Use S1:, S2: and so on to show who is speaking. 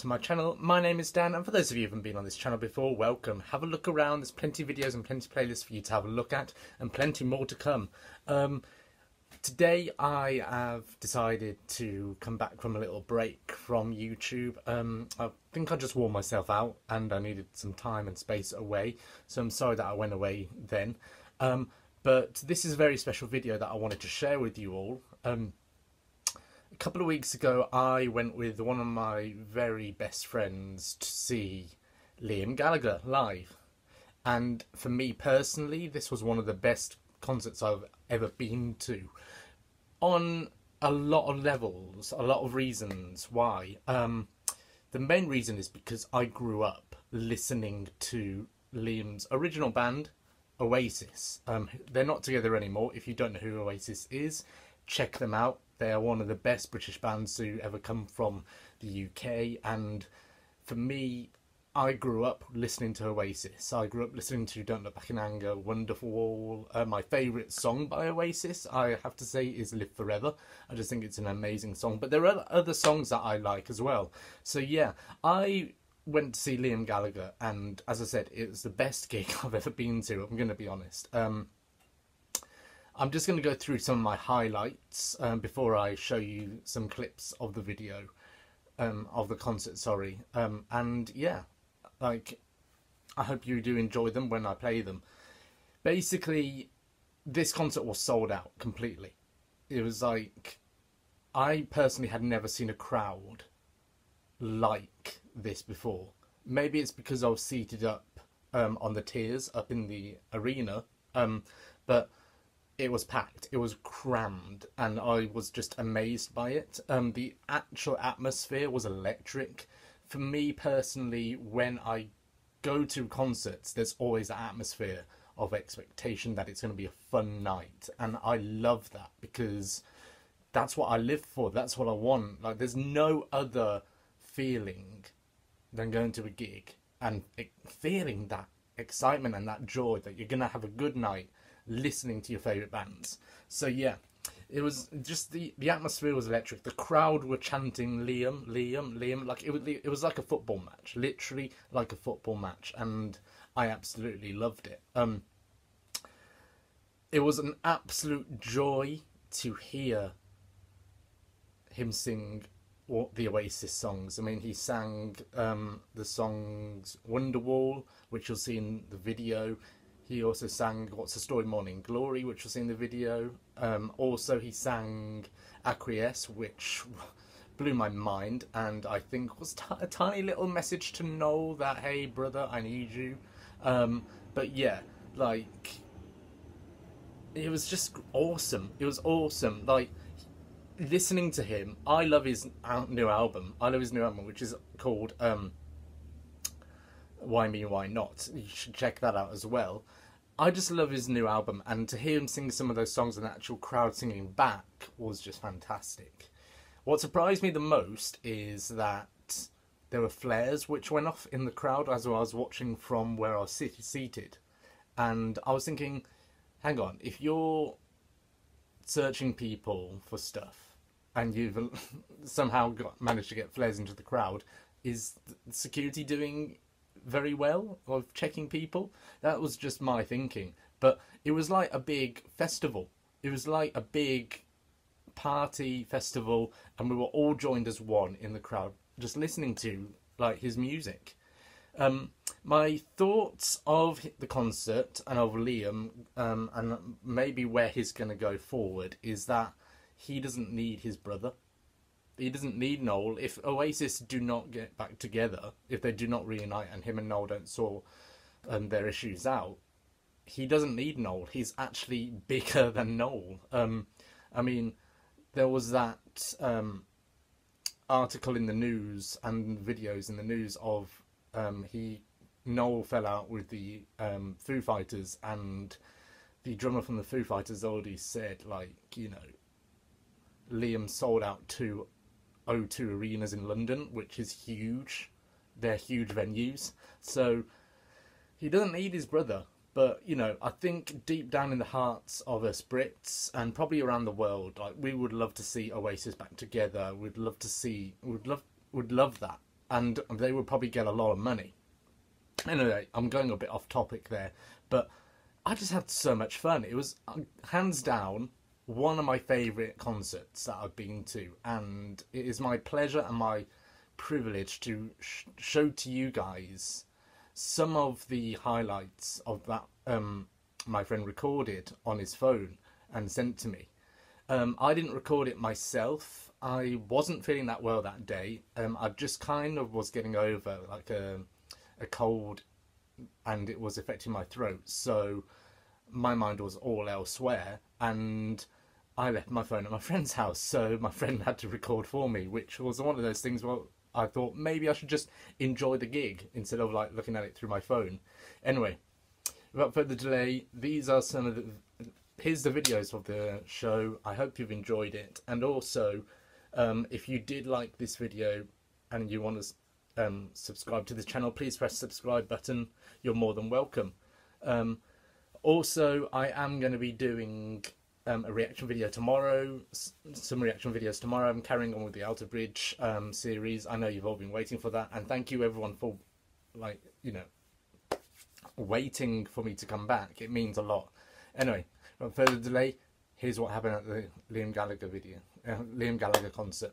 S1: to my channel. My name is Dan and for those of you who haven't been on this channel before, welcome. Have a look around, there's plenty of videos and plenty of playlists for you to have a look at and plenty more to come. Um, today I have decided to come back from a little break from YouTube. Um, I think I just wore myself out and I needed some time and space away, so I'm sorry that I went away then. Um, but this is a very special video that I wanted to share with you all. Um, couple of weeks ago, I went with one of my very best friends to see Liam Gallagher live. And for me personally, this was one of the best concerts I've ever been to. On a lot of levels, a lot of reasons why. Um, the main reason is because I grew up listening to Liam's original band, Oasis. Um, they're not together anymore. If you don't know who Oasis is, check them out. They are one of the best British bands to ever come from the UK, and for me, I grew up listening to Oasis. I grew up listening to Don't Look Back in Anger, Wonderwall. Uh, my favourite song by Oasis, I have to say, is Live Forever. I just think it's an amazing song. But there are other songs that I like as well. So yeah, I went to see Liam Gallagher, and as I said, it was the best gig I've ever been to. I'm going to be honest. Um, I'm just going to go through some of my highlights um, before I show you some clips of the video, um, of the concert, sorry. Um, and yeah, like, I hope you do enjoy them when I play them. Basically, this concert was sold out completely. It was like, I personally had never seen a crowd like this before. Maybe it's because I was seated up um, on the tiers up in the arena, um, but it was packed, it was crammed, and I was just amazed by it. Um, the actual atmosphere was electric. For me personally, when I go to concerts, there's always an atmosphere of expectation that it's going to be a fun night, and I love that because that's what I live for. That's what I want. Like, there's no other feeling than going to a gig and feeling that excitement and that joy that you're going to have a good night listening to your favorite bands. So yeah, it was just the the atmosphere was electric. The crowd were chanting Liam, Liam, Liam like it was it was like a football match, literally like a football match, and I absolutely loved it. Um, it was an absolute joy to hear him sing the Oasis songs. I mean, he sang um, the songs Wonderwall, which you'll see in the video. He also sang What's the Story Morning Glory, which was in the video. Um, also, he sang Acquiesce, which blew my mind and I think was a tiny little message to Noel that, hey, brother, I need you. Um, but yeah, like, it was just awesome. It was awesome. Like, listening to him, I love his new album. I love his new album, which is called um, Why Me, Why Not. You should check that out as well. I just love his new album, and to hear him sing some of those songs and the actual crowd singing back was just fantastic. What surprised me the most is that there were flares which went off in the crowd as I was watching from where I was seated. And I was thinking, hang on, if you're searching people for stuff and you've somehow got, managed to get flares into the crowd, is security doing very well of checking people. That was just my thinking. But it was like a big festival. It was like a big party festival, and we were all joined as one in the crowd, just listening to like his music. Um, my thoughts of the concert and of Liam, um, and maybe where he's going to go forward, is that he doesn't need his brother he doesn't need Noel. If Oasis do not get back together, if they do not reunite, and him and Noel don't sort um, their issues out, he doesn't need Noel. He's actually bigger than Noel. Um, I mean, there was that um, article in the news and videos in the news of um, he Noel fell out with the um, Foo Fighters, and the drummer from the Foo Fighters already said, like, you know, Liam sold out two O2 arenas in London, which is huge. They're huge venues. So he doesn't need his brother. But, you know, I think deep down in the hearts of us Brits and probably around the world, like we would love to see Oasis back together. We'd love to see We'd love would love that. and they would probably get a lot of money. Anyway, I'm going a bit off topic there, but I just had so much fun. It was uh, hands down one of my favourite concerts that I've been to, and it is my pleasure and my privilege to sh- show to you guys some of the highlights of that um, my friend recorded on his phone and sent to me. Um, I didn't record it myself. I wasn't feeling that well that day. Um, I just kind of was getting over like a, a cold and it was affecting my throat. So my mind was all elsewhere and I left my phone at my friend's house. So my friend had to record for me, which was one of those things well I thought maybe I should just enjoy the gig instead of like looking at it through my phone. Anyway, without further delay, these are some of the here's the videos of the show. I hope you've enjoyed it, and also um, if you did like this video and you want to um, subscribe to the channel, please press subscribe button. You're more than welcome. Um, also, I am going to be doing um, a reaction video tomorrow, some reaction videos tomorrow. I'm carrying on with the Alter Bridge um, series. I know you've all been waiting for that, and thank you everyone for, like, you know, waiting for me to come back. It means a lot. Anyway, without further delay, here's what happened at the Liam Gallagher video, uh, Liam Gallagher concert.